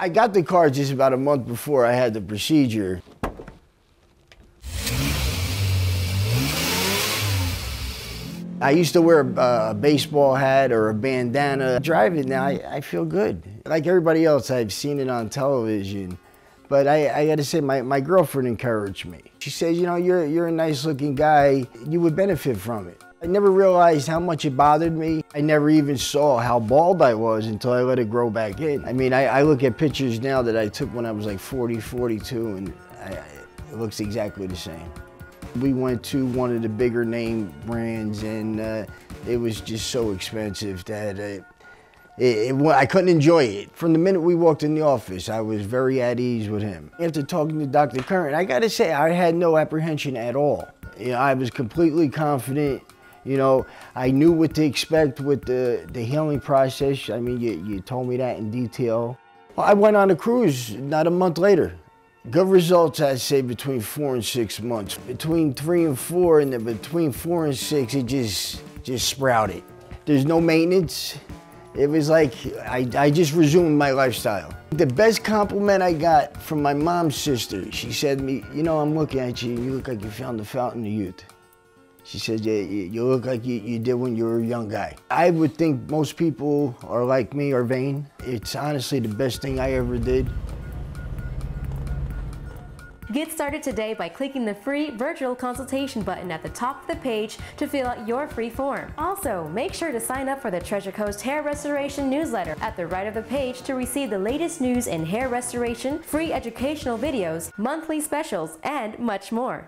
I got the car just about a month before I had the procedure. I used to wear a, a, baseball hat or a bandana. Driving now, I, I, feel good. Like everybody else, I've seen it on television. But I, I gotta say, my, my girlfriend encouraged me. She says, you know, you're, you're a nice looking guy. You would benefit from it. I never realized how much it bothered me. I never even saw how bald I was until I let it grow back in. I mean, I, I look at pictures now that I took when I was like 40, 42, and I, it looks exactly the same. We went to one of the bigger name brands and uh, it was just so expensive that it, it, it, I couldn't enjoy it. From the minute we walked in the office, I was very at ease with him. After talking to Dr. Kurtin, I gotta say, I had no apprehension at all. You know, I was completely confident. You know, I knew what to expect with the, the healing process. I mean, you, you told me that in detail. Well, I went on a cruise not a month later. Good results, I'd say, between four and six months. Between three and four, and then between four and six, it just, just sprouted. There's no maintenance. It was like I, I just resumed my lifestyle. The best compliment I got from my mom's sister, she said to me, you know, I'm looking at you, you look like you found the fountain of youth. She said, yeah, you look like you, you did when you were a young guy. I would think most people are like me, are vain. It's honestly the best thing I ever did. Get started today by clicking the free virtual consultation button at the top of the page to fill out your free form. Also, make sure to sign up for the Treasure Coast Hair Restoration newsletter at the right of the page to receive the latest news in hair restoration, free educational videos, monthly specials, and much more.